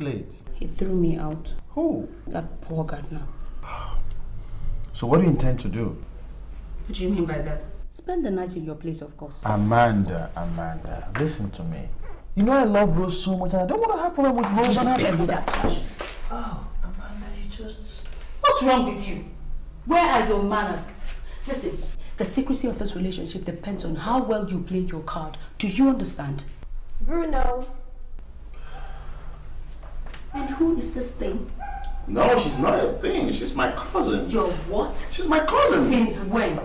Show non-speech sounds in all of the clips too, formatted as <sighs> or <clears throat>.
Amanda, why this late? He threw me out. Who? That poor gardener. So what do you intend to do? What do you mean by that? Spend the night in your place, of course. Amanda, Amanda, listen to me. You know I love Rose so much and I don't want to have problem with Rose Just and spare have me that. Oh, Amanda, you just... What's wrong with you? Where are your manners? Listen, the secrecy of this relationship depends on how well you play your card. Do you understand? Bruno. And who is this thing? No, she's not a thing. She's my cousin. Your what? She's my cousin. Since when?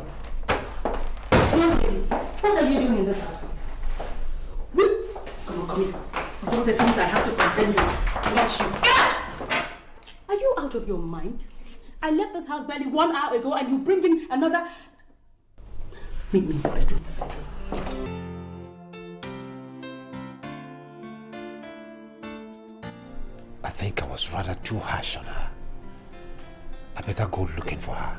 What are you doing in this house? Come on, come in. Of all the things I have to contend with, not you. Get out! Are you out of your mind? I left this house barely one hour ago and you bring in another... Meet me in the bedroom, the bedroom. Think I was rather too harsh on her. I better go looking for her.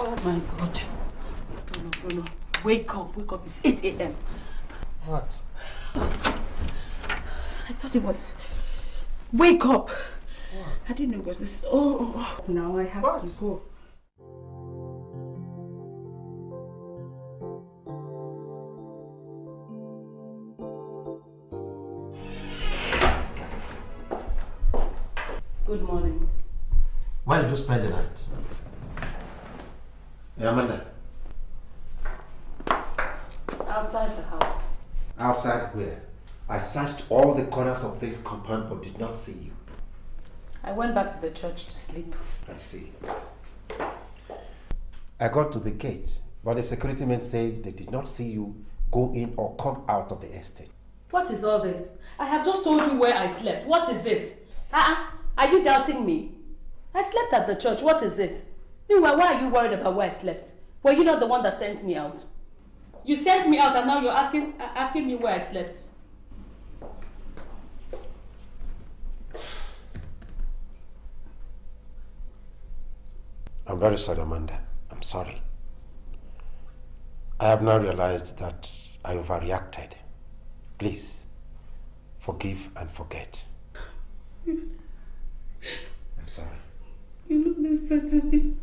Oh my God. Bruno, Bruno, wake up, wake up. It's 8 a.m. What? I thought it was... Wake up! I didn't know it was this... Oh, oh, oh. now I have What? to go. Compound but did not see you. I went back to the church to sleep. I see. I got to the gate, but the security men said they did not see you go in or come out of the estate. What is all this? I have just told you where I slept. What is it? Uh-uh. Are you doubting me? I slept at the church. What is it? Meanwhile, why are you worried about where I slept? Were you not the one that sent me out? You sent me out and now you're asking uh, asking me where I slept. I'm very sorry, Amanda. I'm sorry. I have now realized that I overreacted. Please, forgive and forget. <laughs> I'm sorry. You're not being fair to me.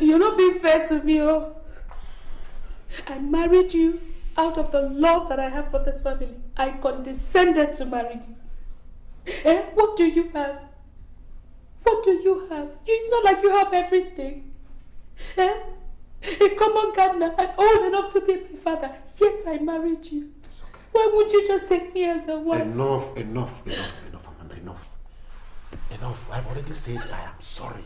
You're not being fair to me, oh. I married you out of the love that I have for this family. I condescended to marry you. Eh? What do you have? What do you have? It's not like you have everything. Eh? A common gardener and old enough to be my father, yet I married you. It's okay. Why won't you just take me as a wife? Enough, enough, enough, enough, Amanda, enough. Enough. I've already said I am sorry.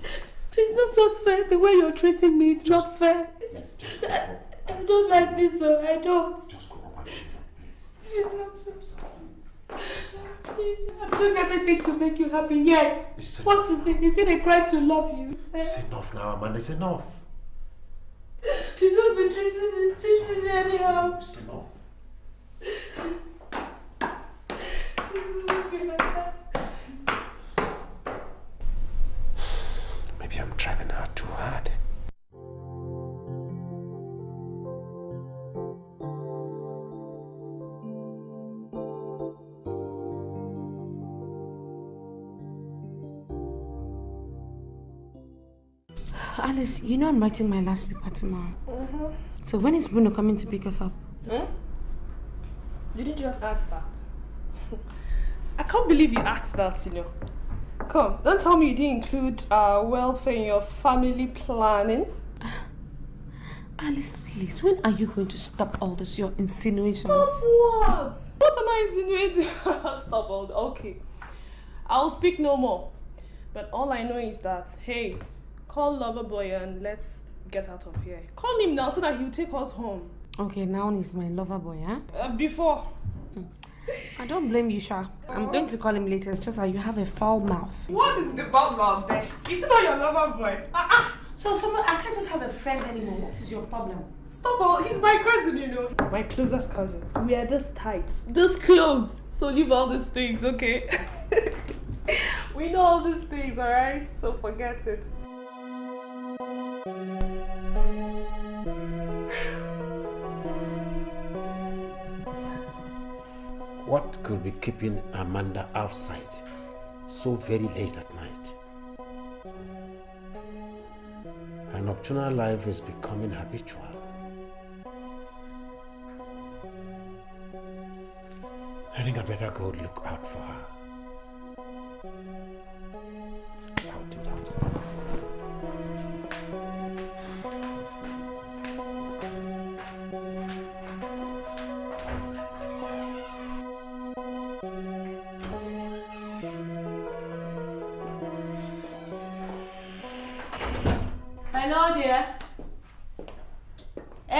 It's not just fair the way you're treating me. It's not fair. Please, just go home. <laughs> I don't like this, so I don't. Just go home and leave, please. I'm doing everything to make you happy, yet. What is it? Is it a crime to love you? Eh? It's enough now, Amanda. It's enough. <laughs> You don't be treating me, treating me anyhow. It's enough. <laughs> Maybe I'm driving her too hard. Alice, you know I'm writing my last paper tomorrow. So when is Bruno coming to pick us up? You didn't just ask that. <laughs> I can't believe you asked that, you know. Come, don't tell me you didn't include uh, welfare in your family planning. <sighs> Alice, please, when are you going to stop all this, your insinuations? Stop what? What am I insinuating? <laughs> Stop all the, Okay. I'll speak no more. But all I know is that, hey, call Loverboy and let's get out of here. Call him now so that he'll take us home. Okay, now he's my lover boy, huh? Uh, before. I don't blame you, Sha. I'm going to call him later. It's just that you have a foul mouth. What is the bad about that? It's not your lover boy. Ah, ah. So, someone, I can't just have a friend anymore. What is your problem? Stop all. He's my cousin, you know. My closest cousin. We are this tight, this close. So leave all these things, okay? <laughs> we know all these things, alright? So forget it. What could be keeping Amanda outside so very late at night? Her nocturnal life is becoming habitual. I think I'd better go look out for her.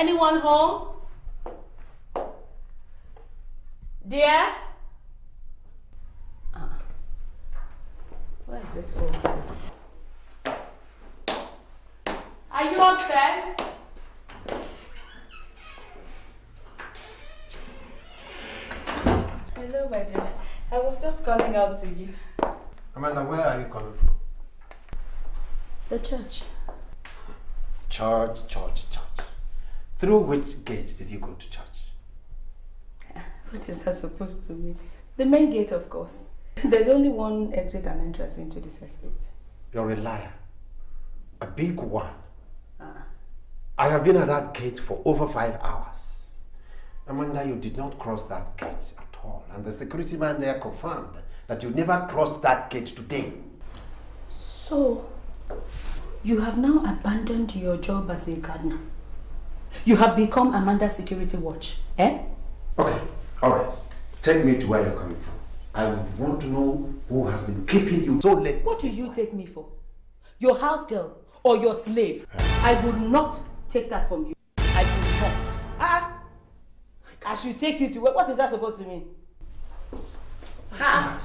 Anyone home? Dear? Uh, where is this phone? Are you upstairs? Hello, my dear. I was just calling out to you. Amanda, where are you coming from? The church. Church, church, church. Through which gate did you go to church? <laughs> What is that supposed to mean? The main gate, of course. There's only one exit and entrance into this estate. You're a liar. A big one. Uh-uh. I have been at that gate for over five hours. Amanda, you did not cross that gate at all. And the security man there confirmed that you never crossed that gate today. So, you have now abandoned your job as a gardener. You have become Amanda Security Watch, eh? Okay, all right. Take me to where you're coming from. I want to know who has been keeping you so late. What do you take me for? Your house girl or your slave? I would not take that from you. I would not. Ah! I should take you to where? What is that supposed to mean? God.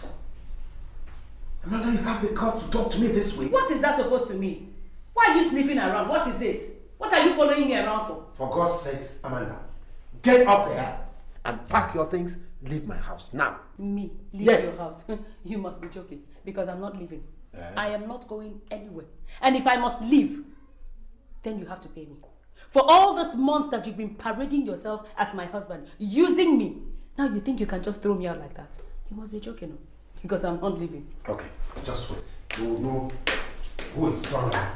Amanda, you have the guts to talk to me this way. What is that supposed to mean? Why are you sniffing around? What is it? What are you following me around for? For God's sake, Amanda, get up there and pack your things. Leave my house now. Me leave Yes. your house? <laughs> you must be joking because I'm not leaving. I am not going anywhere. And if I must leave, then you have to pay me. For all these months that you've been parading yourself as my husband, using me, now you think you can just throw me out like that? You must be joking, oh, because I'm not leaving. Okay, just wait. You will know who is stronger.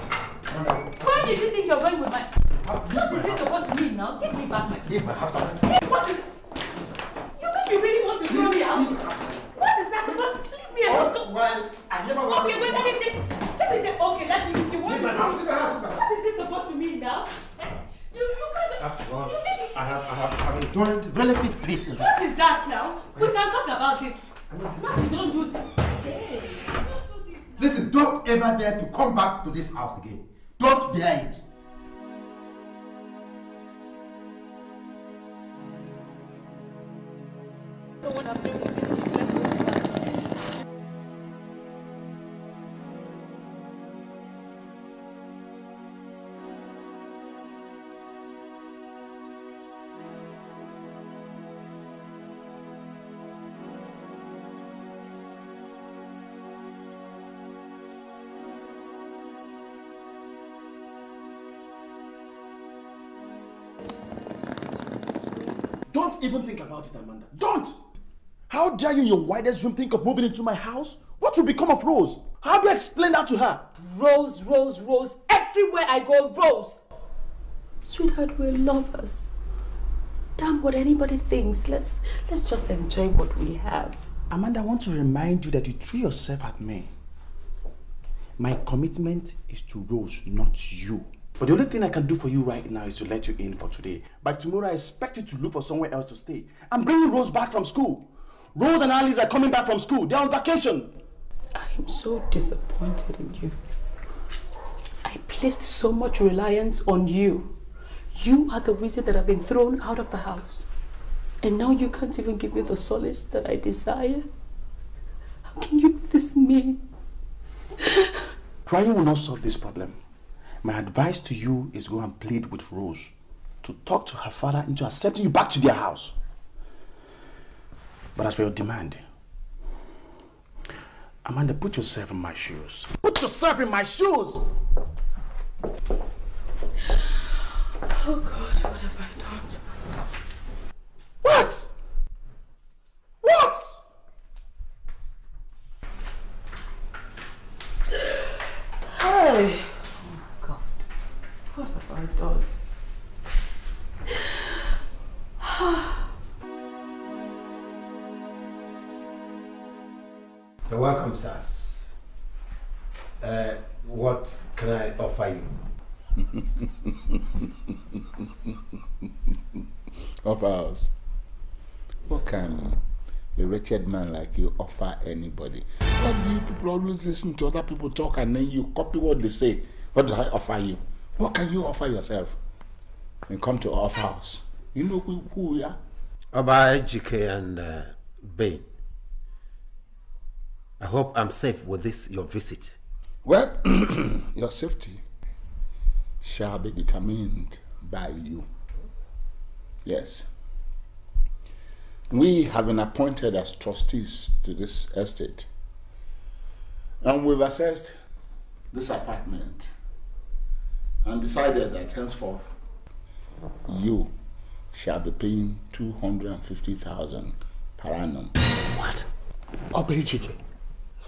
Amanda, Where did you think you're going with my... leave What my is this house. supposed to mean now? Give me back my... Leave my house, Amanda. What is... You mean you really want to throw me out? What is that supposed. Leave me alone. Just- Well, I never want Okay, wait, let me think. Let me think. Okay, let me... If you want Leave to... my house, leave my house, leave my house. What is this supposed to mean now? Eh? You, you can't... After all, You really... I have, I have, I have enjoyed relative peace in. What is that now? We can talk about this. Matthew, don't do this. Hey, don't do this. Listen, don't ever dare to come back to this house again. Don't dare it. Don't even think about it, Amanda. Don't! How dare you in your widest dream think of moving into my house? What will become of Rose? How do I explain that to her? Rose, Rose, Rose. Everywhere I go, Rose. Sweetheart, we're lovers. Damn what anybody thinks. Let's let's just enjoy what we have. Amanda, I want to remind you that you threw yourself at me. My commitment is to Rose, not you. But the only thing I can do for you right now is to let you in for today. By tomorrow, I expect you to look for somewhere else to stay. I'm bringing Rose back from school. Rose and Alice are coming back from school. They're on vacation. I am so disappointed in you. I placed so much reliance on you. You are the reason that I've been thrown out of the house. And now you can't even give me the solace that I desire. How can you be this mean? <laughs> Crying will not solve this problem. My advice to you is go and plead with Rose to talk to her father into accepting you back to their house. But as for your demand, Amanda, put yourself in my shoes. Put yourself in my shoes! Oh God, what have I done to myself? What? What? Uh, what can I offer you? <laughs> of ours. What can a wretched man like you offer anybody? Why do you people always listen to other people talk and then you copy what they say? What do I offer you? What can you offer yourself? And come to our house. You know who, who we are? Oba GK and uh, Bain. I hope I'm safe with this your visit. Well, <clears throat> your safety shall be determined by you. Yes. We have been appointed as trustees to this estate. And we've assessed this apartment and decided that henceforth you shall be paying 250,000 per annum. What? Obejike,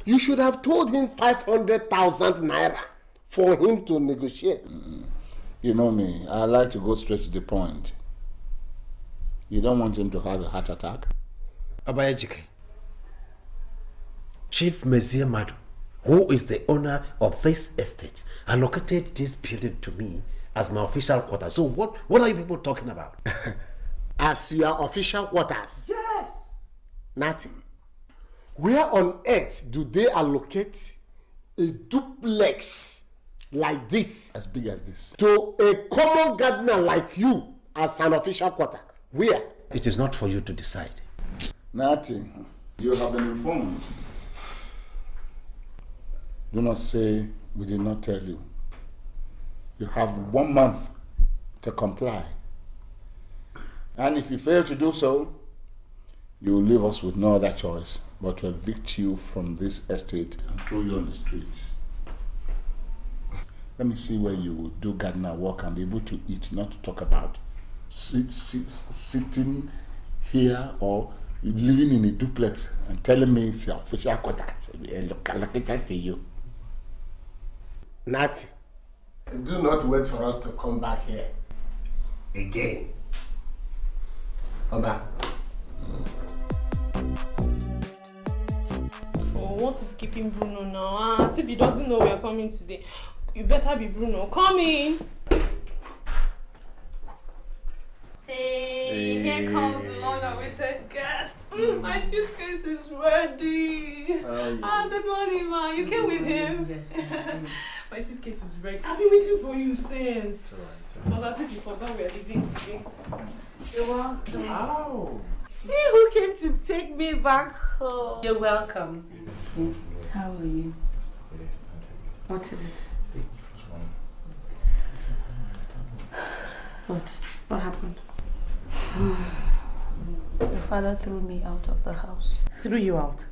you should have told him 500,000 naira for him to negotiate. Mm-hmm. You know me, I like to go straight to the point. You don't want him to have a heart attack? Oba GK. Chief Messiah Madu, who is the owner of this estate, allocated this building to me as my official quarters. So what, what are you people talking about? <laughs> As your official quarters. yes. Nothing. Where on earth do they allocate a duplex like this As big as this. to a common gardener like you as an official quarter? Where? It is not for you to decide. Nothing. You have been informed. Do not say we did not tell you. You have one month to comply. And if you fail to do so, you will leave us with no other choice but to evict you from this estate and throw you on the streets. Let me see where you do gardener work and be able to eat, not to talk about sit, sit, sitting here or living in a duplex and telling me it's your official quarters. At to you. Nothing. Do not wait for us to come back here again. Oba, Oh, what is keeping Bruno now? Ah, as if he doesn't know we are coming today. You better be Bruno. Come in. Hey, here comes the long-awaited guest. Mm, my suitcase is ready. Ah, good morning, ma. You came with him. Yes. <laughs> my suitcase is ready. I've been waiting for you since. But as if you forgot we are leaving today. You're welcome. Oh. See who came to take me back home. You're welcome. How are you? What is it? What? What happened? <sighs> Your father threw me out of the house. Threw you out.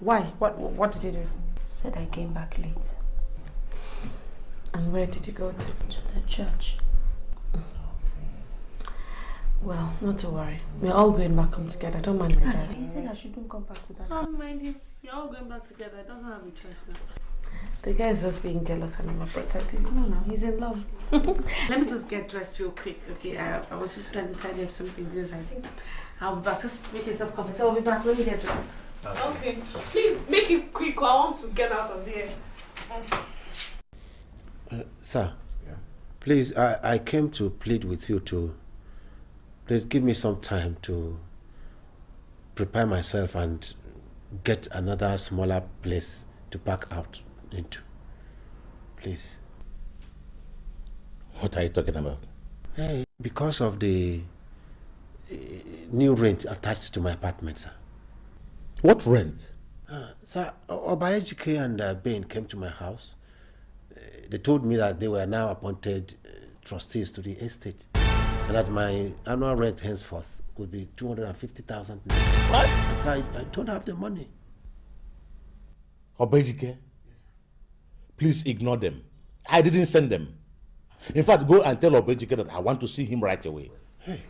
Why? What what did you do? Said I came back late And where did you go to? to the church. Well, not to worry. We're all going back home together. Don't mind my ah, dad. He said I shouldn't come back to that. I don't mind you. You're all going back together. It doesn't have a choice now. The guy is just being jealous and overprotective. No, no, he's in love. <laughs> Let me just get dressed real quick, okay? I, I was just trying to tidy up something this I think I'll be back. Just make yourself comfortable. I'll be back. Let me get dressed. Okay. Please make it quick. I want to get out of here. Uh, sir, please, I, I came to plead with you to please give me some time to prepare myself and get another smaller place to park out into. Please. What are you talking about? Hey, because of the uh, new rent attached to my apartment, sir. What rent? Uh, sir, Obaejike and uh, Bain came to my house. Uh, they told me that they were now appointed uh, trustees to the estate and that my annual rent henceforth would be 250,000 What? I, I don't have the money. Obejike? Please ignore them. I didn't send them. In fact, go and tell Obejike that I want to see him right away. Hey,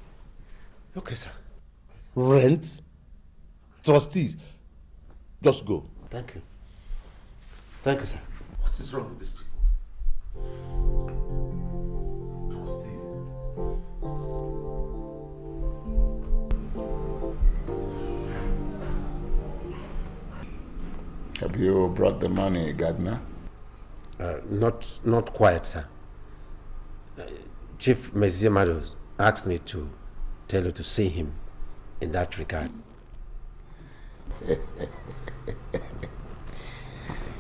okay, sir. Rent? Trustees? Just go. Thank you. Thank you, sir. What is wrong with these people? Have you brought the money, Gardner? Uh, not, not quite, sir. Uh, Chief Mezie asked me to tell you to see him in that regard. <laughs>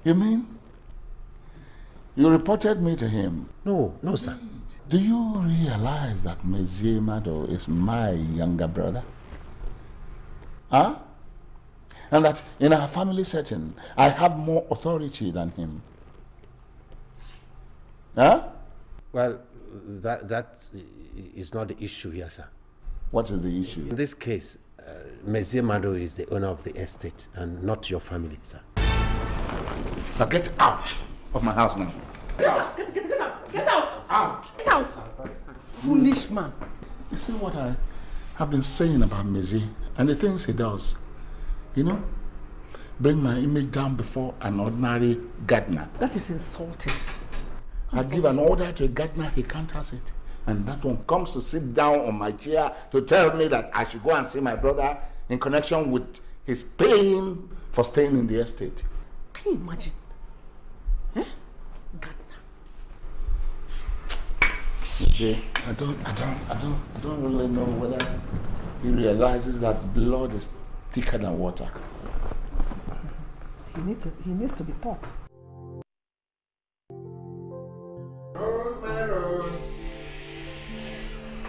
You mean? You reported me to him. No, no, sir. Do you realize that Mezie Mado is my younger brother? Huh? And that in our family setting, I have more authority than him. Huh? Well, that, that is not the issue here, sir. What is the issue? In this case, uh, Mezie Mado is the owner of the estate and not your family, sir. Now get out of my house now. Get out! Get, get, get out! Get out! Out! Get out! Foolish man. You see what I have been saying about Mezie and the things he does? You know? Bring my image down before an ordinary gardener. That is insulting. I give an order to a gardener, he can't counters it. And that one comes to sit down on my chair to tell me that I should go and see my brother in connection with his paying for staying in the estate. Can you imagine? Eh? Gardener. I don't, I don't, I don't, I don't really know whether he realizes that blood is thicker than water. He needs to, he needs to be taught. Rose, my Rose.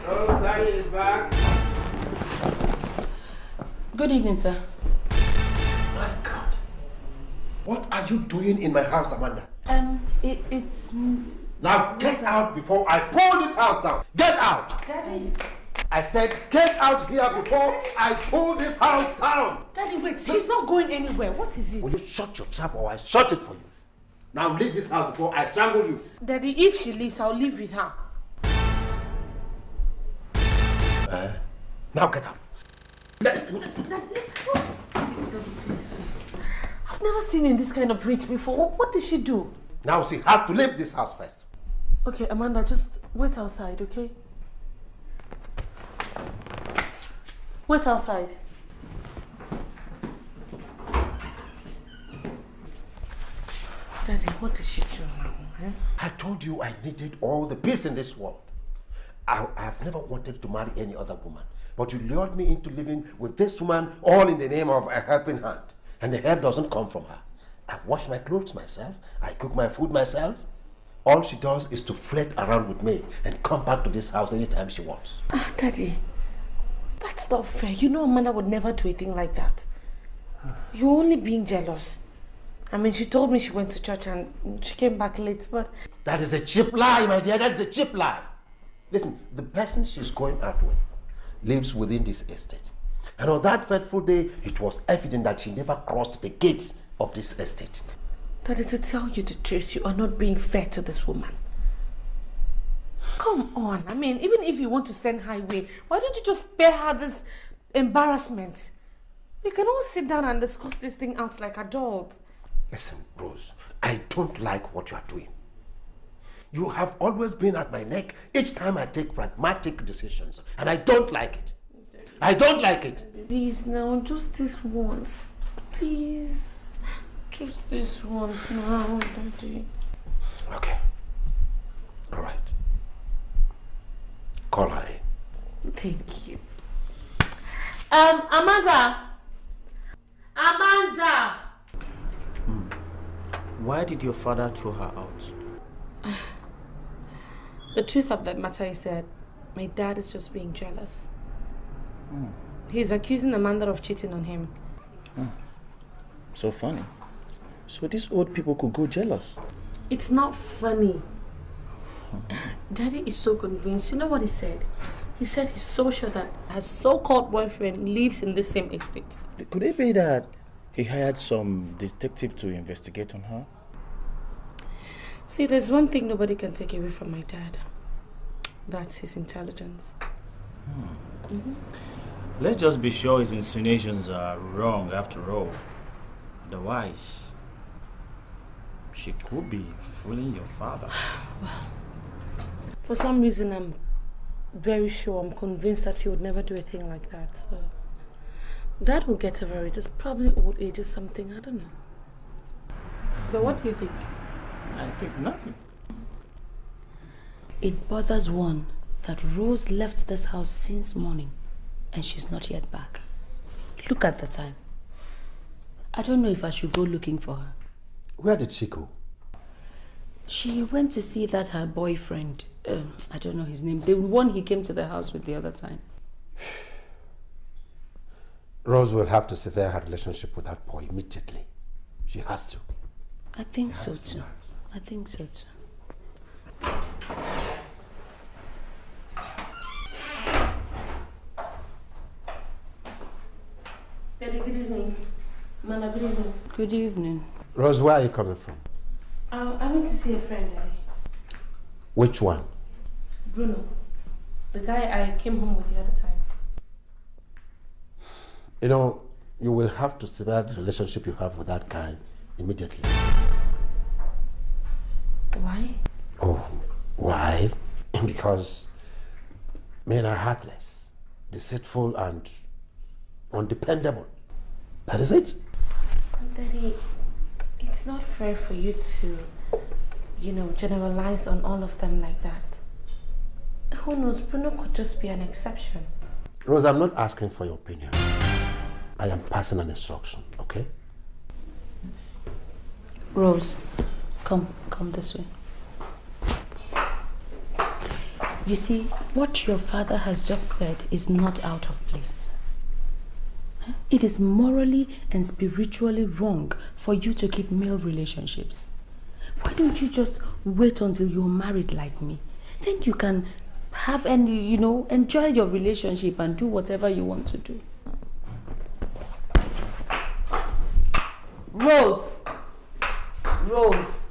Rose, Daddy is back. Good evening, sir. My God. What are you doing in my house, Amanda? Um, it, it's. Now get out before I pull this house down. Get out! Daddy. I said get out here before I pull this house down. Daddy, wait. She's not going anywhere. What is it? Will you shut your trap or I shut it for you? Now leave this house before I strangle you. Daddy, if she leaves, I'll live with her. Uh, now get out. Daddy, Daddy, please, please. I've never seen you in this kind of rage before. What, what did she do? Now she has to leave this house first. Okay, Amanda, just wait outside, okay? Wait outside. Daddy, what did she do now? Eh? I told you I needed all the peace in this world. I, I have never wanted to marry any other woman. But you lured me into living with this woman all in the name of a helping hand. And the help doesn't come from her. I wash my clothes myself. I cook my food myself. All she does is to flirt around with me and come back to this house anytime she wants. Ah, Daddy, That's not fair. You know Amanda would never do a thing like that. You're only being jealous. I mean, she told me she went to church and she came back late, but That is a cheap lie, my dear. That's a cheap lie. Listen, the person she's going out with lives within this estate. And on that fateful day, it was evident that she never crossed the gates of this estate. Daddy, to tell you the truth, you are not being fair to this woman. Come on. I mean, even if you want to send her away, why don't you just spare her this embarrassment? We can all sit down and discuss this thing out like adults. Listen, Rose, I don't like what you are doing. You have always been at my neck each time I take pragmatic decisions, and I don't like it. I don't like it. Please now, just this once. Please. Just this once now, Daddy. Okay. All right. Call. Thank you. Um, Amanda! Amanda! Hmm. Why did your father throw her out? <sighs> The truth of that matter is that my dad is just being jealous. Hmm. He's accusing Amanda of cheating on him. Hmm. So funny. So these old people could go jealous. It's not funny. Daddy is so convinced. You know what he said? He said he's so sure that her so-called boyfriend lives in the same estate. Could it be that he hired some detective to investigate on her? See, there's one thing nobody can take away from my dad. That's his intelligence. Hmm. Mm-hmm. Let's just be sure his insinuations are wrong after all. Otherwise, she could be fooling your father. <sighs> For some reason, I'm very sure, I'm convinced that she would never do a thing like that. So, Dad will get over it. It's probably old age or something. I don't know. But what do you think? I think nothing. It bothers one that Rose left this house since morning and she's not yet back. Look at the time. I don't know if I should go looking for her. Where did she go? She went to see that her boyfriend, um, I don't know his name, the one he came to the house with the other time. Rose will have to sever her relationship with that boy immediately. She has to. I think so too. I think so too. Daddy, good evening. Mama, good evening. Good evening. Rose, where are you coming from? Um, I went to see a friend, Daddy. Which one? Bruno. The guy I came home with the other time. You know, you will have to sever the relationship you have with that guy immediately. Why? Oh, why? <clears throat> because men are heartless, deceitful, and undependable. That is it. Daddy, it's not fair for you to, you know, generalize on all of them like that. Who knows? Bruno could just be an exception. Rose, I'm not asking for your opinion. I am passing an instruction, okay? Rose, come, come this way. You see, what your father has just said is not out of place. It is morally and spiritually wrong for you to keep male relationships. Why don't you just wait until you're married like me? Then you can have any, you know, enjoy your relationship and do whatever you want to do. Rose! Rose!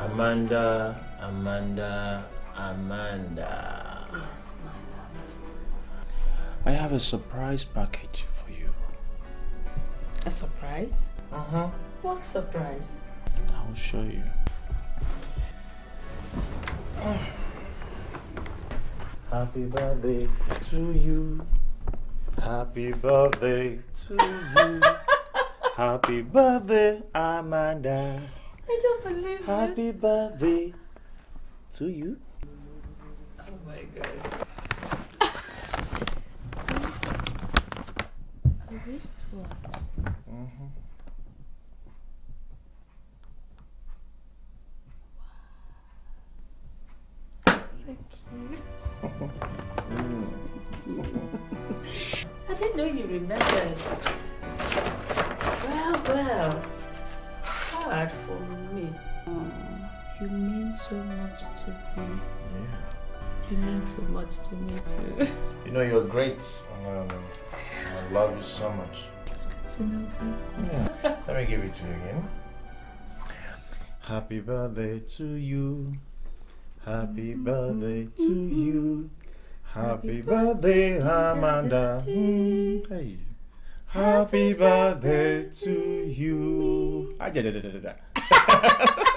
Amanda, Amanda, Amanda. Yes, my love. I have a surprise package for you. A surprise? Uh huh. What surprise? I will show you. <sighs> Happy birthday to you. Happy birthday to you. <laughs> Happy birthday, Amanda. I don't believe it. Happy birthday to you. Oh my god. Wristwatch. Mm-hmm. Thank you. <laughs> I didn't know you remembered. Well, well. Hard for me. you mean so much to me. Yeah. You mean so much to me too. You know, you're great. Um, I love you so much. It's good to know that. Yeah. Let me give it to you again. Happy birthday to you. Happy birthday to you. Happy birthday, Amanda. Mm, Hey. Happy birthday to you. <laughs>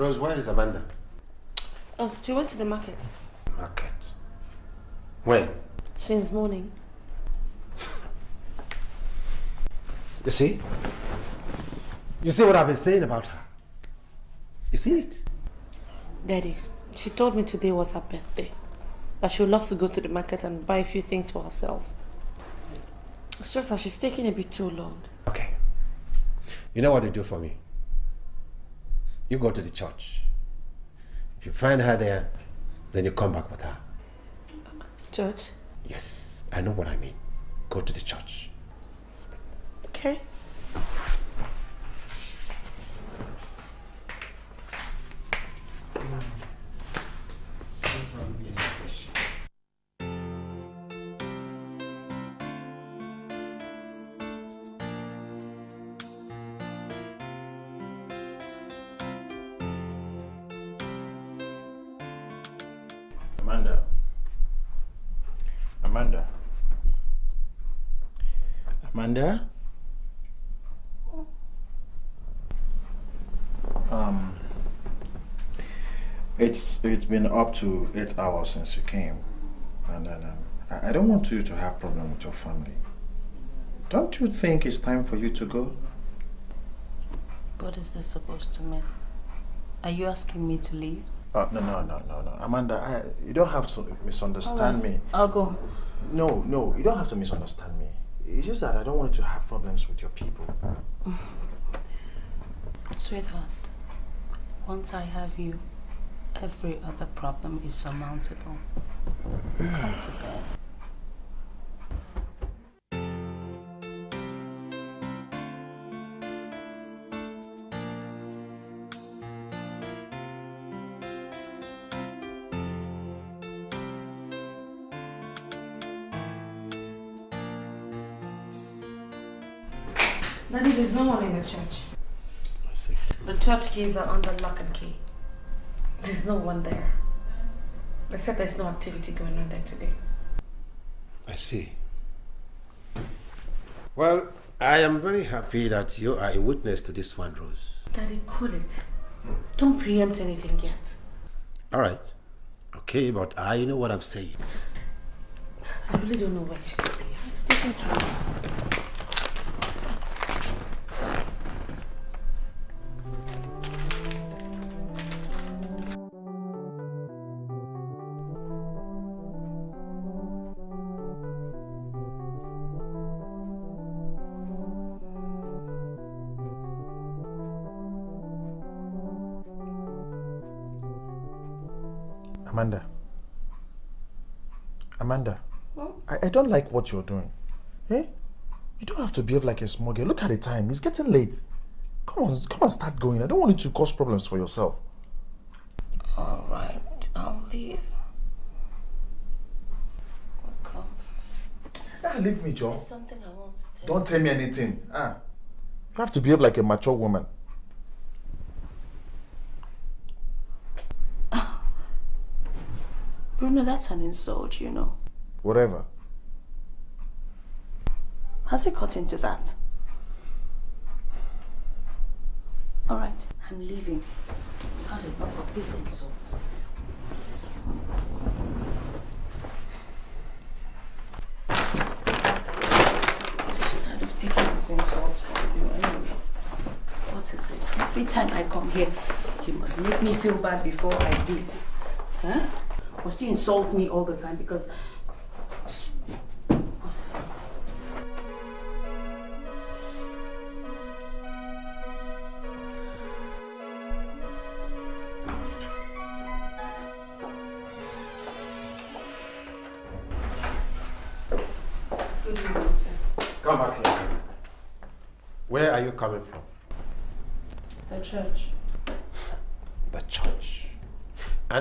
Rose, where is Amanda? Oh, she went to the market Market. When? since morning. You see? You see what I've been saying about her? You see it? Daddy, she told me today was her birthday. That she would love to go to the market and buy a few things for herself. It's just that she's taking a bit too long. Okay. You know what to do for me? You go to the church. If you find her there, then you come back with her. Church? Yes, I know what I mean. Go to the church. Okay. Amanda? Um, it's it's been up to eight hours since you came, and then um, I, I don't want you to have problem with your family. Don't you think it's time for you to go? What is this supposed to mean? Are you asking me to leave? Uh, no, no, no, no, no. Amanda, I, you don't have to misunderstand Alright, me. I'll go. No, no, you don't have to misunderstand me. It's just that I don't want to have problems with your people. <sighs> Sweetheart, once I have you, every other problem is surmountable. Come to bed. Keys are under lock and key. There's no one there. They said there's no activity going on there today. I see. Well, I am very happy that you are a witness to this one, Rose. Daddy, cool it. Don't preempt anything yet. All right. Okay, but I know what I'm saying. I really don't know what you could be. It's taking too long. Amanda. Amanda. I, I don't like what you're doing. Eh? You don't have to behave like a small girl. Look at the time. It's getting late. Come on, come on, start going. I don't want you to cause problems for yourself. All right, I'll leave. Welcome. Ah, leave me, Joe. There's something I want to tell Don't tell me anything. Ah. You have to behave like a mature woman. Bruno, that's an insult, you know. Whatever. Has it got into that? All right, I'm leaving. Had enough of these insults. Just tired of taking these insults from you. What is it? Every time I come here, you must make me feel bad before I leave. Huh? Must you insult me all the time because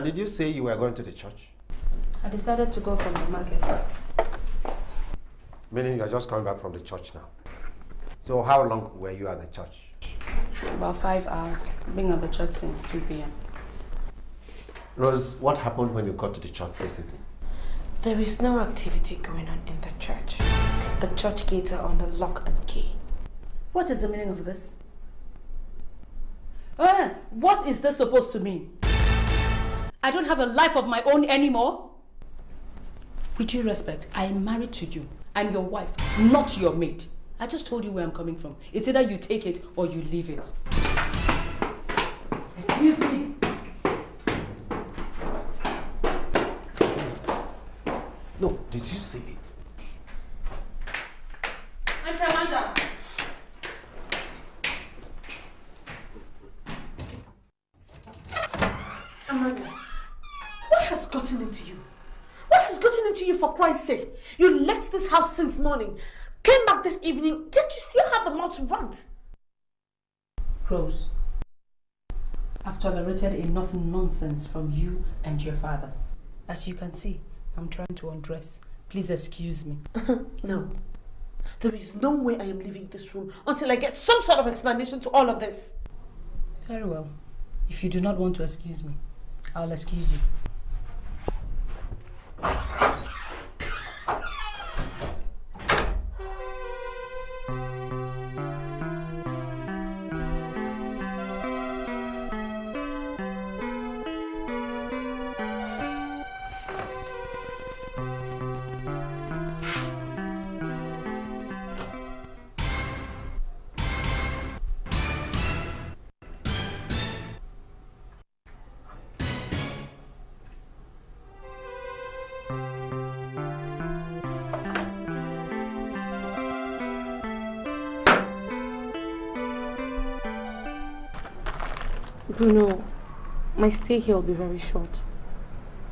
did you say you were going to the church? I decided to go from the market. Meaning you are just coming back from the church now. So how long were you at the church? About five hours. Being at the church since 2 p.m. Rose, what happened when you got to the church this evening? There is no activity going on in the church. The church gates are under lock and key. What is the meaning of this? Eh, what is this supposed to mean? I don't have a life of my own anymore? With due respect, I am married to you. I'm your wife, not your maid. I just told you where I'm coming from. It's either you take it or you leave it. Excuse me. No, did you see it? Auntie Amanda. Amanda, what has gotten into you? What has gotten into you for Christ's sake? You left this house since morning, came back this evening, yet you still have the mouth to rant. Rose, I've tolerated enough nonsense from you and your father. As you can see, I'm trying to undress. Please excuse me. <laughs> no. There is no way I am leaving this room until I get some sort of explanation to all of this. Very well. If you do not want to excuse me, I'll excuse you. Bruno, my stay here will be very short.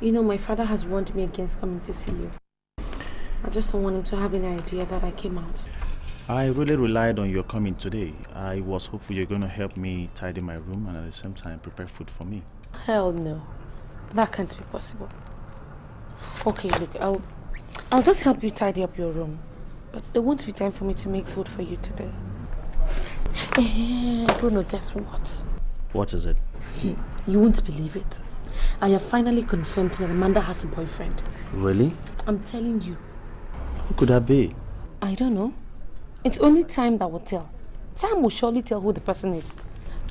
You know, my father has warned me against coming to see you. I just don't want him to have any idea that I came out. I really relied on your coming today. I was hopeful you're going to help me tidy my room and at the same time prepare food for me. Hell no. That can't be possible. Okay, look, I'll I'll just help you tidy up your room. But there won't be time for me to make food for you today. <laughs> Bruno, guess what? What is it? <laughs> You won't believe it. I have finally confirmed that Amanda has a boyfriend. Really? I'm telling you. Who could that be? I don't know. It's only time that will tell. Time will surely tell who the person is.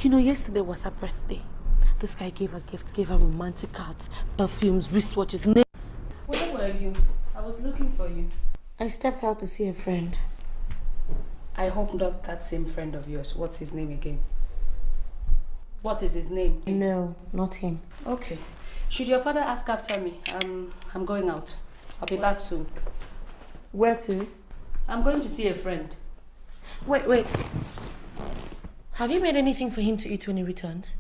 You know, yesterday was her birthday. This guy gave her gifts, gave her romantic cards, perfumes, wristwatches. na- Where were you? I was looking for you. I stepped out to see a friend. I hope not that same friend of yours. What's his name again? What is his name? No, not him. Okay. Should your father ask after me? Um, I'm going out. I'll be back soon. Where to? I'm going to see a friend. Wait, wait. Have you made anything for him to eat when he returns?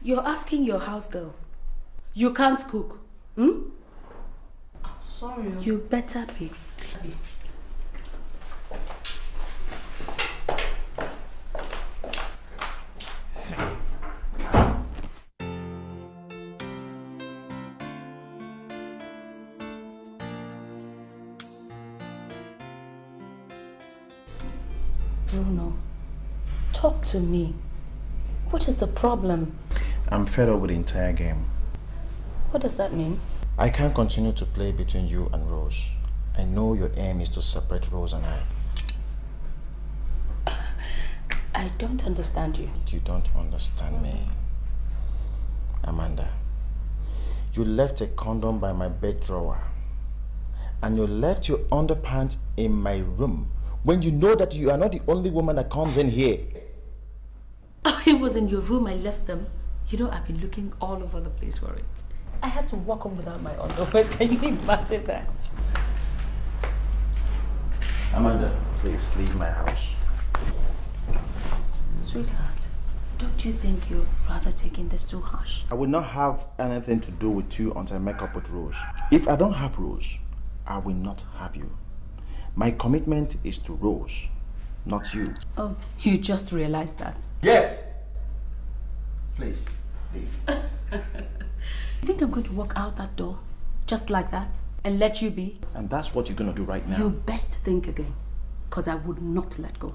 You're asking your house girl. You can't cook. Hmm? I'm sorry. You better be. To me. What is the problem? I'm fed up with the entire game. What does that mean? I can't continue to play between you and Rose. I know your aim is to separate Rose and I. <sighs> I don't understand you. You don't understand me. Amanda, you left a condom by my bed drawer. And you left your underpants in my room When you know that you are not the only woman that comes in here. Oh, it was in your room I left them. You know, I've been looking all over the place for it. I had to walk home without my underwear. <laughs> Can you imagine that? Amanda, please leave my house. Sweetheart, don't you think you're rather taking this too harsh? I will not have anything to do with you until I make up with Rose. If I don't have Rose, I will not have you. My commitment is to Rose, not you. Oh, you just realized that. Yes. Please, leave. <laughs> You think I'm going to walk out that door just like that and let you be? And that's what you're gonna do right now. You best think again, because I would not let go.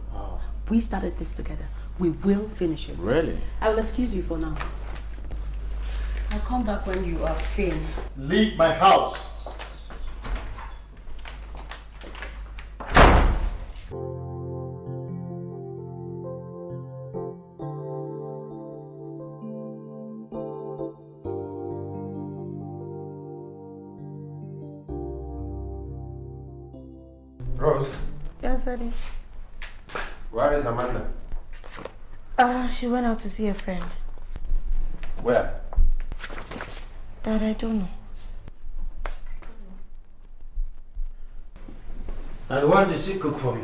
We started this together. We will finish it. Really? I will excuse you for now. I'll come back when you are sane. Leave my house. Amanda? Uh, she went out to see a friend. Where? Dad, I don't know. And what did she cook for me?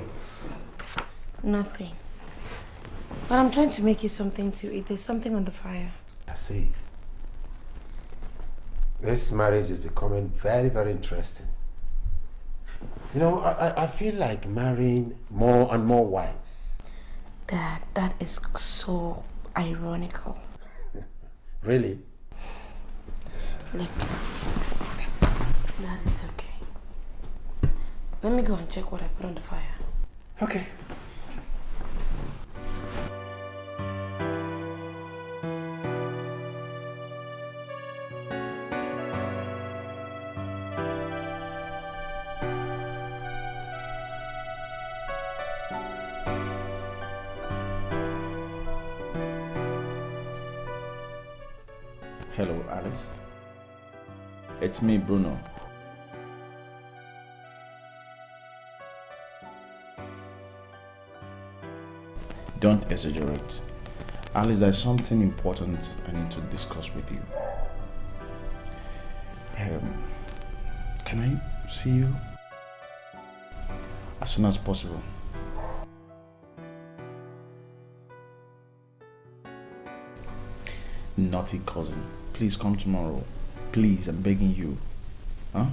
Nothing. But I'm trying to make you something to eat. There's something on the fire. I see. This marriage is becoming very, very interesting. You know, I, I- I feel like marrying more and more wives. Dad, that is so ironical. <laughs> Really? Look. Dad, it's okay. Let me go and check what I put on the fire. Okay. Hello, Alex. It's me, Bruno. Don't exaggerate. Alice, there's something important I need to discuss with you. Um, can I see you? As soon as possible. Naughty cousin. Please come tomorrow. Please, I'm begging you. Huh?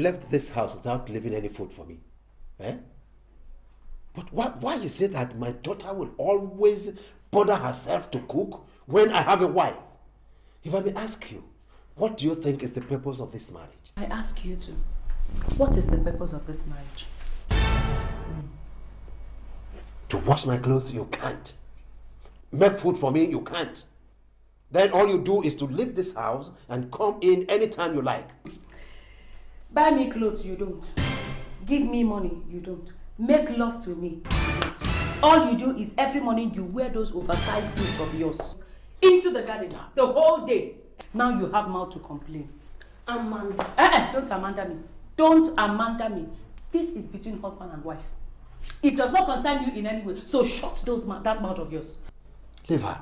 Left this house without leaving any food for me? Eh? But why, why is it that my daughter will always bother herself to cook when I have a wife? If I may ask you, what do you think is the purpose of this marriage? I ask you to. What is the purpose of this marriage? To wash my clothes, you can't. Make food for me, you can't. Then all you do is to leave this house and come in anytime you like. Buy me clothes, you don't. Give me money, you don't. Make love to me, you don't. All you do is every morning you wear those oversized boots of yours into the garden the whole day. Now you have mouth to complain. Amanda. Eh, eh, don't Amanda me. Don't Amanda me. This is between husband and wife. It does not concern you in any way. So shut those ma- that mouth of yours. Leave her.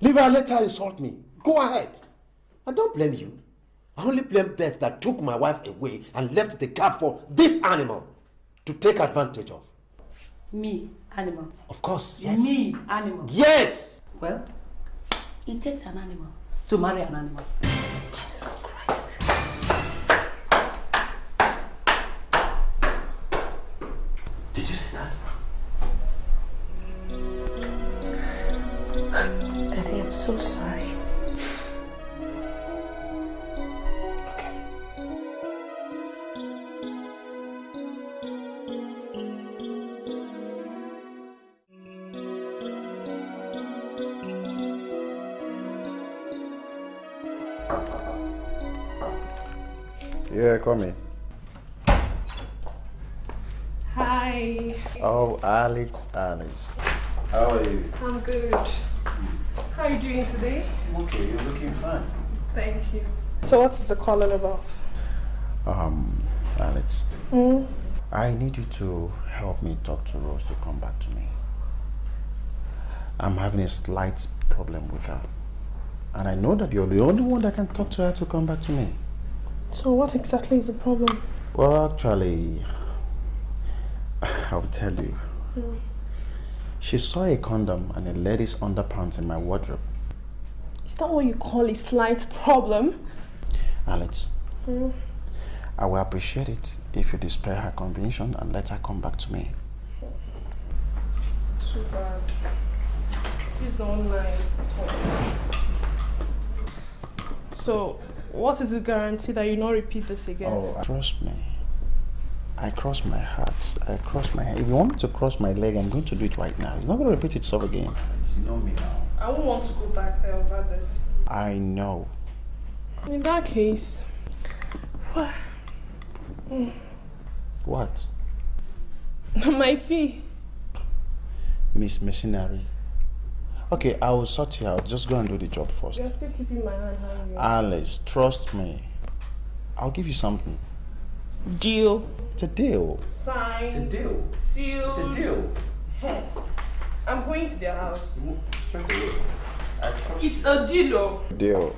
Leave her, let her insult me. Go ahead. I don't blame you. I only blame death that took my wife away and left the gap for this animal to take advantage of. Me, animal. Of course, yes. Me, animal. Yes! Well, it takes an animal to marry an animal. Alex, Alex. How are you? I'm good. How are you doing today? I'm okay. You're looking fine. Thank you. So what is the call all about? Um, Alex, Mm. I need you to help me talk to Rose to come back to me. I'm having a slight problem with her. And I know that you're the only one that can talk to her to come back to me. So what exactly is the problem? Well, actually, <sighs> I'll tell you. She saw a condom and a lady's underpants in my wardrobe. Is that what you call a slight problem? Alex, Mm. I will appreciate it if you dispel her conviction and let her come back to me. Too bad. He's not nice. So, what is the guarantee that you not repeat this again? Oh, trust me. I cross my heart. I cross my If you want me to cross my leg, I'm going to do it right now. It's not going to repeat itself again. You know me now. I won't want to go back there over this. I know. In that case, what? Mm. <laughs> What? My fee. Miss Mercenary. Okay, I will sort you out. Just go and do the job first. You're still keeping my hand hanging. Alice, trust me. I'll give you something. Deal. It's a deal. Signed. It's a deal. Sealed. It's a deal. I'm going to their house. Straight away. I trust It's a deal. Deal.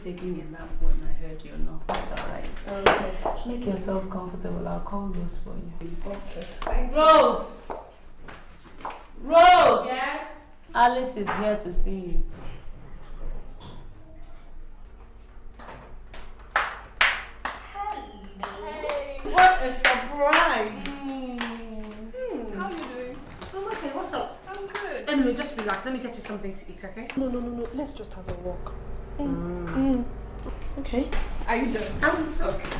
Taking a nap when I heard your knock. It's alright. Okay. Mm-hmm. Make yourself comfortable. I'll call Rose for you. Okay. Thank. Rose! Rose! Yes? Alice is here to see you. What a surprise! How you doing? I'm okay, what's up? I'm good. Anyway, just relax. Let me get you something to eat, okay? No, no, no, no. Let's just have a walk. Mm. Okay. Are you done? I'm okay.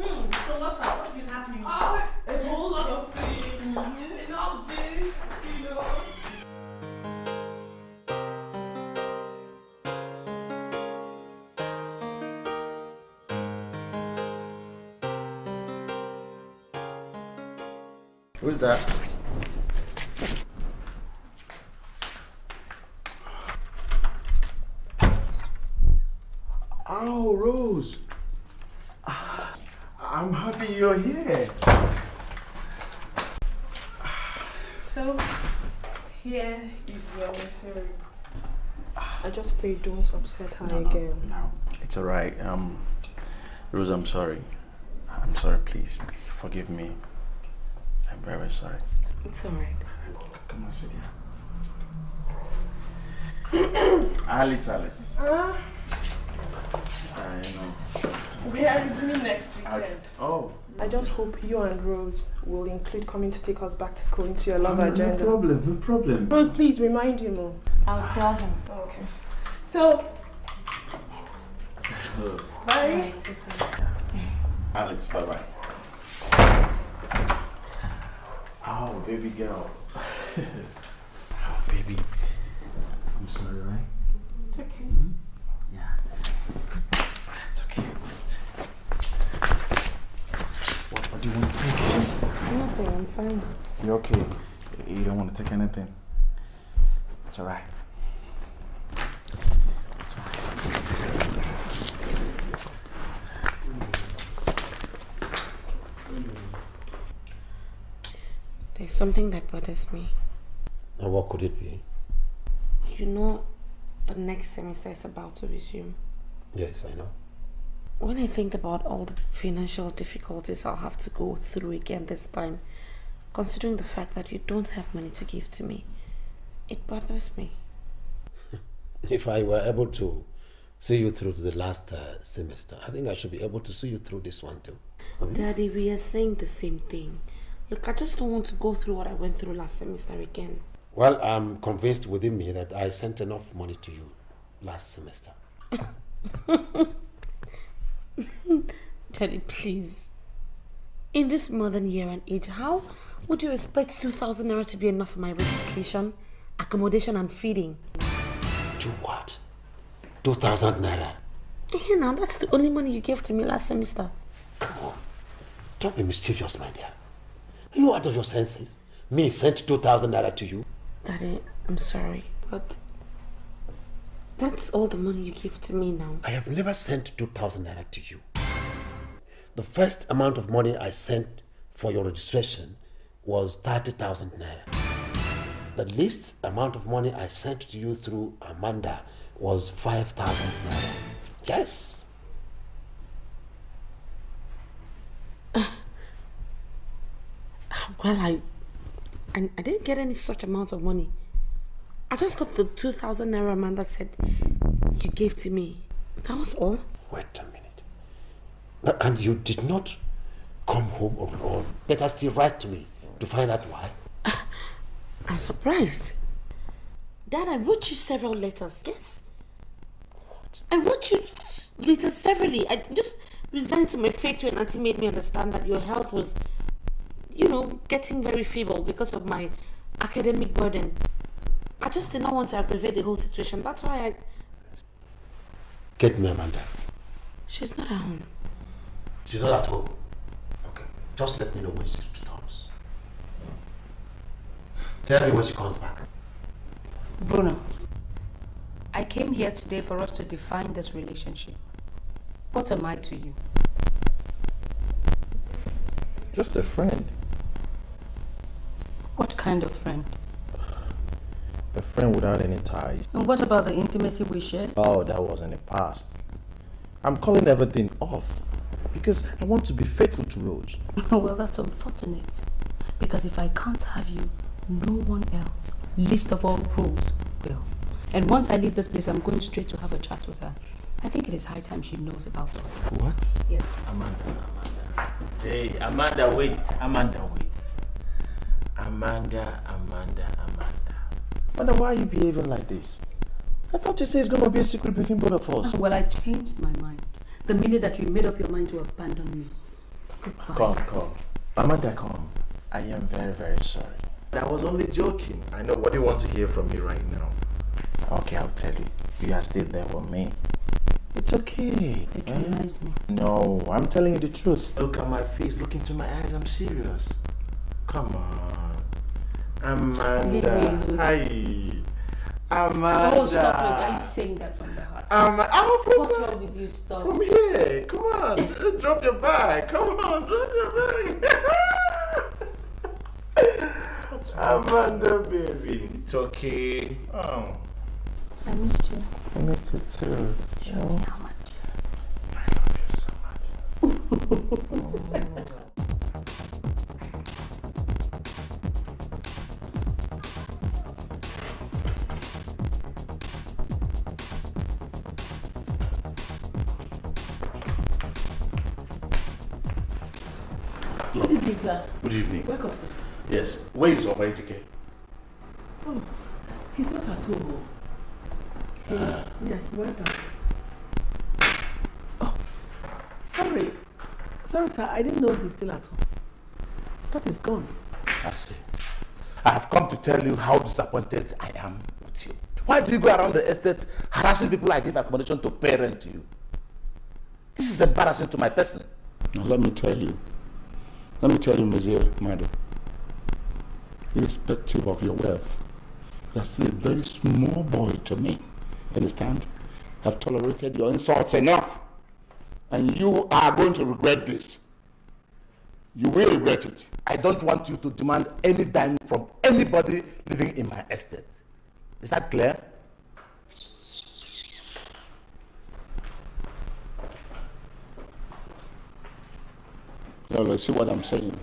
Hmm, so what's up? What's been happening? Oh, a whole lot of things. Enough gist, you know. Who's that? Oh, Rose. I'm happy you're here. So, here is your misery. I pray don't upset her again. No, it's all right. Um, Rose, I'm sorry. I'm sorry. Please forgive me. I'm very sorry. It's alright. Come on, sit here. <coughs> Alex, Alex. Uh, I know. we are resuming next weekend. Oh, I just hope you and Rose will include coming to take us back to school into your love agenda. no problem. No problem. Rose, please remind him. I'll tell him. So, bye. Alex, bye bye. Oh, baby girl. oh, <laughs> baby. I'm sorry, right? It's okay. Mm-hmm. Yeah. It's okay. What, what do you want to take? Nothing, I'm fine. You're okay? You don't want to take anything? It's alright. Something that bothers me. And what could it be? You know, the next semester is about to resume. Yes, I know. When I think about all the financial difficulties I'll have to go through again this time, considering the fact that you don't have money to give to me, it bothers me. <laughs> If I were able to see you through to the last uh, semester, I think I should be able to see you through this one too. Daddy, we are saying the same thing. Look, I just don't want to go through what I went through last semester again. Well, I'm convinced within me that I sent enough money to you last semester. <laughs> Daddy, please. In this modern year and age, how would you expect 2,000 naira to be enough for my registration, accommodation, and feeding? To what? 2,000 naira. Eh, you know, that's the only money you gave to me last semester. Come on. Don't be mischievous, my dear. Are you out of your senses? Me sent 2,000 naira to you? Daddy, I'm sorry, but that's all the money you give to me now. I have never sent 2,000 naira to you. The first amount of money I sent for your registration was 30,000 naira. The least amount of money I sent to you through Amanda was 5,000 naira. Yes. Well, I, I, I didn't get any such amount of money. I just got the 2,000 naira man that said you gave to me. That was all. Wait a minute. And you did not come home on your own. Better still write to me to find out why. <laughs> I'm surprised. Dad, I wrote you several letters, yes? What? I wrote you letters severally. I just resigned to my fate when Auntie made me understand that your health was, you know, getting very feeble because of my academic burden. I just did not want to aggravate the whole situation. That's why I. Get me Amanda. She's not at home. She's not at home. Okay. Just let me know when she returns. Tell me when she comes back. Bruno, I came here today for us to define this relationship. What am I to you? Just a friend. What kind of friend? A friend without any ties. And what about the intimacy we shared? Oh, that was in the past. I'm calling everything off because I want to be faithful to Rose. <laughs> well, that's unfortunate. Because if I can't have you, no one else, least of all Rose, will. And once I leave this place, I'm going straight to have a chat with her. I think it is high time she knows about us. What? Yeah. Amanda, Amanda. Hey, Amanda, wait. Amanda, wait. Amanda, Amanda, Amanda. Wonder why are you behaving like this? I thought you said it's gonna be a secret between both of us. Ah, well, I changed my mind. The minute that you made up your mind to abandon me. Goodbye. Come, come. Amanda, come. I am very, very sorry. I was only joking. I know what you want to hear from me right now. Okay, I'll tell you. You are still there with me. It's okay. Patronize me. Eh? No, I'm telling you the truth. Look at my face, look into my eyes, I'm serious. Come on. Amanda. Hi. Amanda. Oh, stop it. Are you saying that from the heart? Um, oh, from, What's wrong with you? Stop. from here. Come on. drop your bag. Come on, drop your bag. What's wrong? Amanda, baby. It's okay. Oh. I missed you. I miss it too. Show me how much. I love you so much. <laughs> Good evening, sir. Good evening. Welcome, sir. Yes. Where is Oba Ejike? Oh, he's not at home. Hey, yeah, he went out. Oh, sorry. Sorry, sir. I didn't know he's still at home. I thought he's gone. I see. I have come to tell you how disappointed I am with you. Why do you go around the estate harassing people I give accommodation to parent you? This is embarrassing to my person. Now let me tell you. Let me tell you, Monsieur Madam. Irrespective of your wealth, you're still a very small boy to me. Understand? I've tolerated your insults enough. And you are going to regret this. You will regret it. I don't want you to demand any dime from anybody living in my estate. Is that clear? Lolo, see what I'm saying?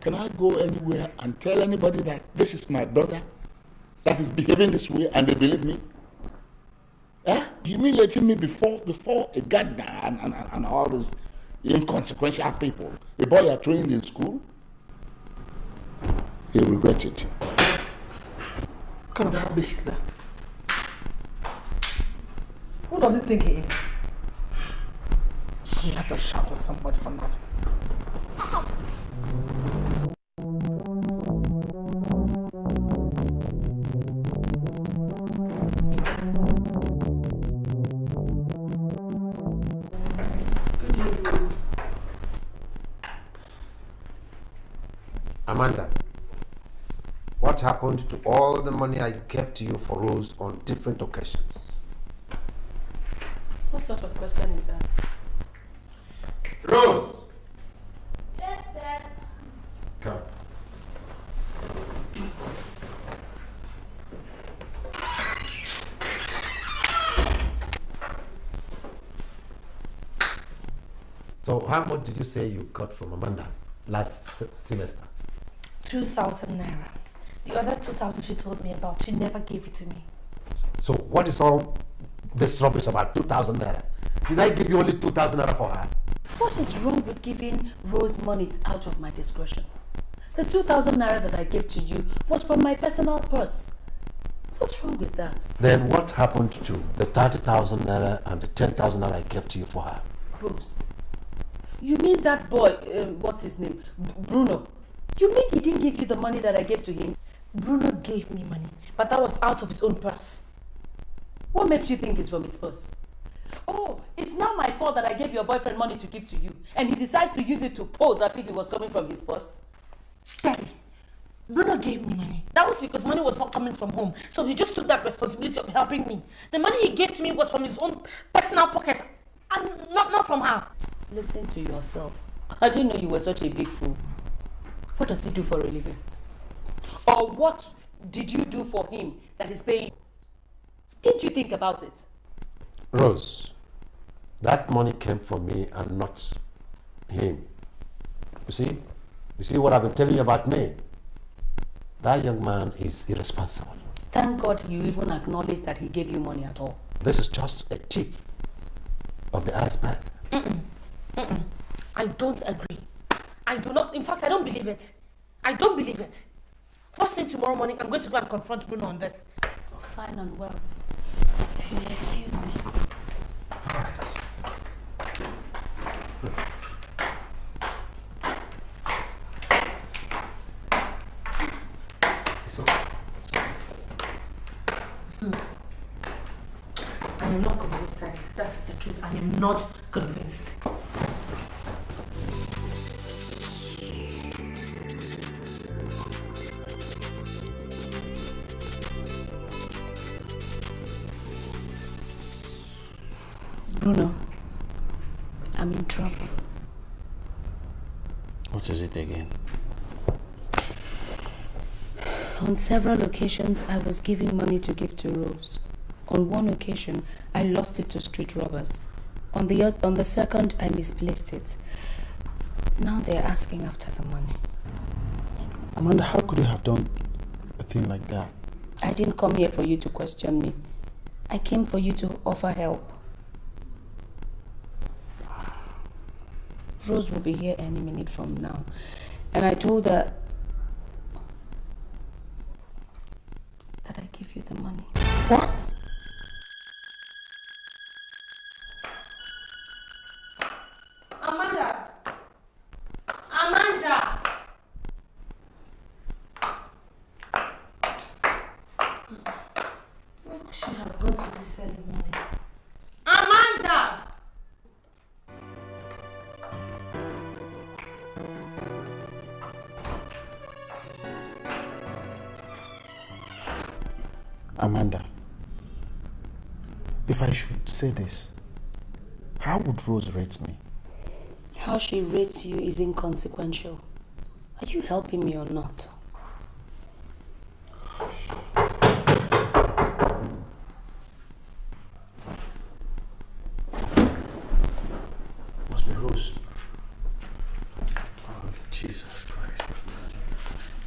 Can I go anywhere and tell anybody that this is my brother that is behaving this way and they believe me? Eh? Humiliating me before before a gardener and, and, and all these inconsequential people. A boy I trained in school, he'll regret it. What kind of rubbish is that? Who does he think he is? You have to shout at somebody for nothing. Amanda, what happened to all the money I gave to you for Rose on different occasions? What sort of question is that? Rose! Yes, Dad. Come. So how much did you say you got from Amanda last semester? 2,000 naira. The other 2,000 she told me about, she never gave it to me. So what is all this rubbish about 2,000 naira? Did I give you only 2,000 naira for her? What is wrong with giving Rose money out of my discretion? The 2,000 naira that I gave to you was from my personal purse. What's wrong with that? Then what happened to the 30,000 naira and the 10,000 naira I gave to you for her? Rose, you mean that boy, um, what's his name? B- Bruno. You mean he didn't give you the money that I gave to him? Bruno gave me money, but that was out of his own purse. What makes you think it's from his purse? Oh, it's not my fault that I gave your boyfriend money to give to you, and he decides to use it to pose as if it was coming from his purse. Daddy, Bruno gave me money. That was because money was not coming from home. So he just took that responsibility of helping me. The money he gave to me was from his own personal pocket and not, not from her. Listen to yourself. I didn't know you were such a big fool. What does he do for a living? Or what did you do for him that is paying? Didn't you think about it? Rose, that money came from me and not him. You see? You see what I've been telling you about me? That young man is irresponsible. Thank God you even acknowledged that he gave you money at all. This is just a tip of the iceberg. I don't agree. I do not, in fact, I don't believe it. I don't believe it. First thing tomorrow morning, I'm going to go and confront Bruno on this. Oh, fine and well. If you'll excuse me. It's okay. Hmm. I am not convinced, That is the truth. I am not convinced. On several occasions, I was giving money to give to Rose. On one occasion, I lost it to street robbers. On the, on the second, I misplaced it. Now they're asking after the money. Amanda, how could you have done a thing like that? I didn't come here for you to question me. I came for you to offer help. Rose will be here any minute from now. And I told her that I give you the money. What? Would Rose rate me? How she rates you is inconsequential. Are you helping me or not? Must be Rose. Oh, Jesus Christ.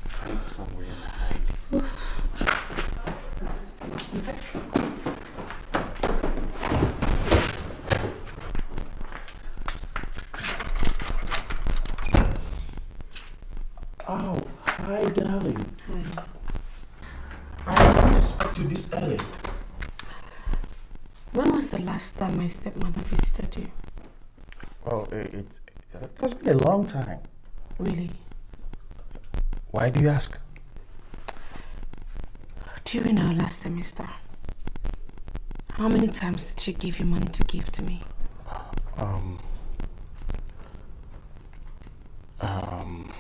Find somewhere and hide. Oh, hi, darling. I didn't expect you this early. When was the last time my stepmother visited you? Oh, it, it, it has been a long time. Really? Why do you ask? During our last semester, how many times did she give you money to give to me? Um. Um.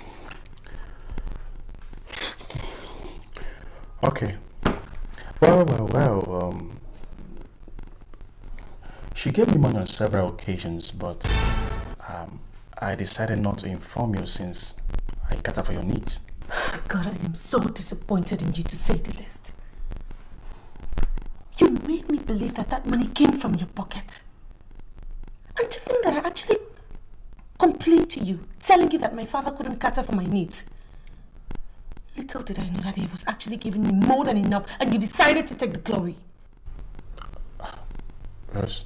Okay. Well, well, well. Um. She gave me money on several occasions, but um, I decided not to inform you since I cater for your needs. God, I am so disappointed in you to say the least. You made me believe that that money came from your pocket. And to think that I actually complained to you, telling you that my father couldn't cater for my needs. Little did I know that he was actually giving me more than enough and you decided to take the glory. Rose,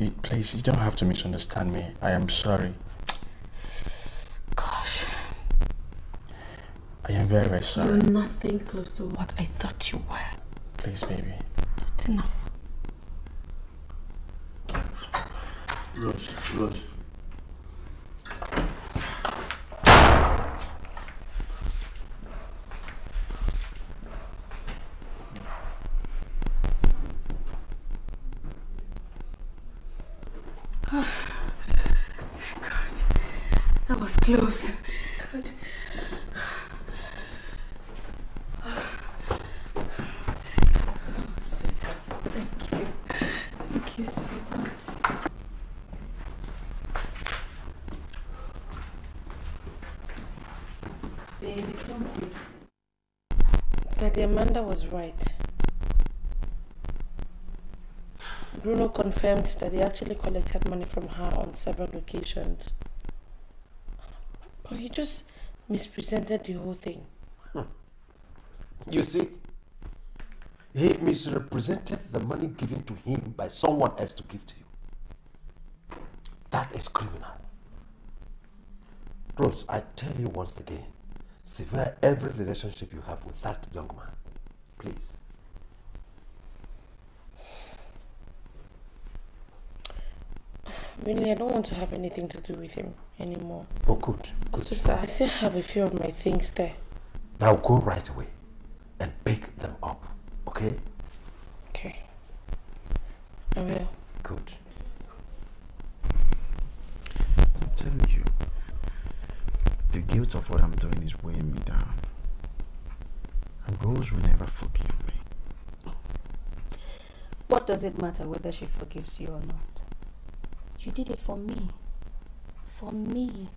you- please, you don't have to misunderstand me. I am sorry. Gosh. I am very, very You're sorry. nothing close to What I thought you were. Please, baby. It's enough. Rose, Rose. That was close. God. Oh, sweetheart, thank you. Thank you so much. Baby, don't you? Daddy Amanda was right. Bruno confirmed that he actually collected money from her on several occasions. But he just mispresented the whole thing. You see, he misrepresented the money given to him by someone else to give to you. That is criminal. Rose, I tell you once again, sever every relationship you have with that young man. Please. Really, I don't want to have anything to do with him anymore. Oh, good. It's just I still have a few of my things there. Now go right away and pick them up. Okay? Okay. I will. Good. I'm telling you, the guilt of what I'm doing is weighing me down. Rose will never forgive me. What does it matter whether she forgives you or not? You did it for me. For me.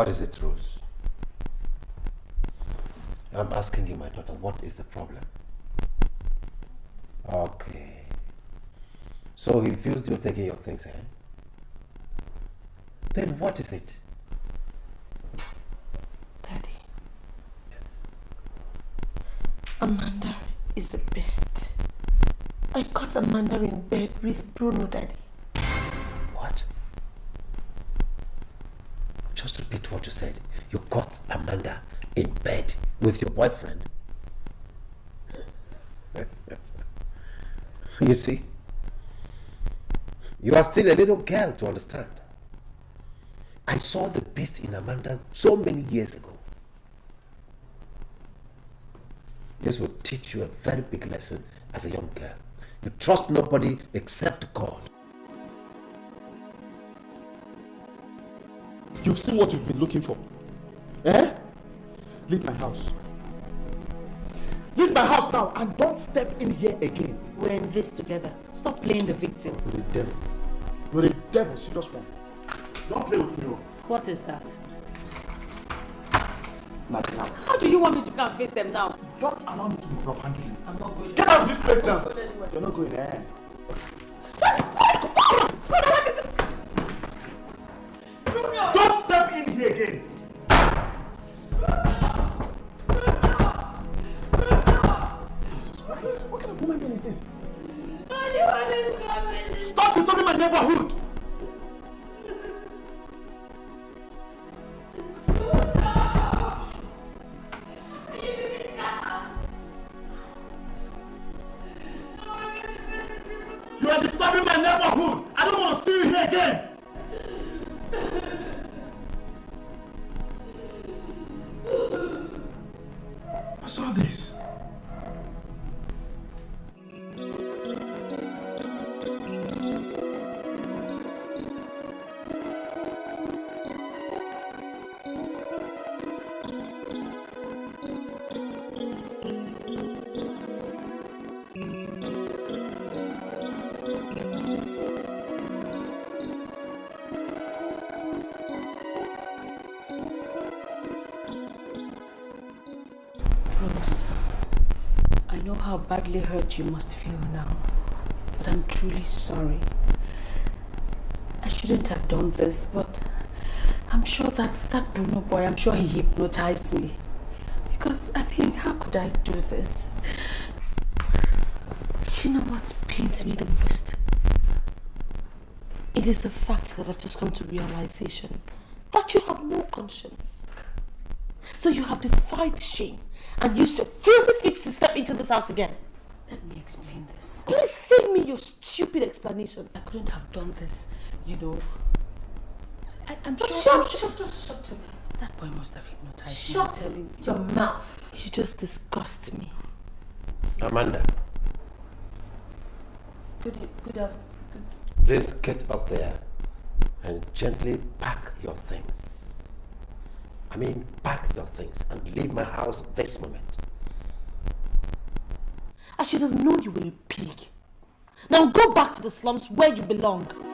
What is it, Rose? I'm asking you, my daughter, what is the problem? Okay. So he refused you taking your things, eh? Then what is it? Daddy. Yes. Amanda is the best. I caught Amanda in bed with Bruno, Daddy. What? Just repeat what you said. You caught Amanda in bed with your boyfriend. <laughs> you see, you are still a little girl to understand. I saw the beast in Amanda so many years ago. This will teach you a very big lesson as a young girl. You trust nobody except God. You've seen what you've been looking for. Eh? Leave my house. Leave my house now and don't step in here again. We're in this together. Stop playing the victim. You're the devil. You're the devil, serious one. Don't play with me. oh. What is that? Nothing. How do you want me to come face them now? Don't allow me to rough handle you. I'm not going. Get out of this place I'm now. not going anywhere. You're not going there. Don't step in here again. Jesus Christ, what kind of woman being is this? Stop disturbing my neighborhood! You are disturbing my neighborhood! I don't want to see you here again! What's all badly hurt you must feel now, but I'm truly sorry. I shouldn't have done this, but I'm sure that that Bruno boy, I'm sure he hypnotized me. Because, I mean, how could I do this? You know what pains me the most? It is the fact that I've just come to realization that you have no conscience. So you have defied shame and used your filthy feet to step into this house again. Let me explain this. Please save me your stupid explanation. I couldn't have done this, you know. I, I'm sure. Just shut- I'm sure- shut- just shut your mouth. That boy must have hypnotized Shut me. I'm telling your mouth. You just disgust me. Amanda, Good, good afternoon. please get up there and gently pack your things. I mean, pack your things and leave my house this moment. I should have known you were a pig. Now go back to the slums where you belong.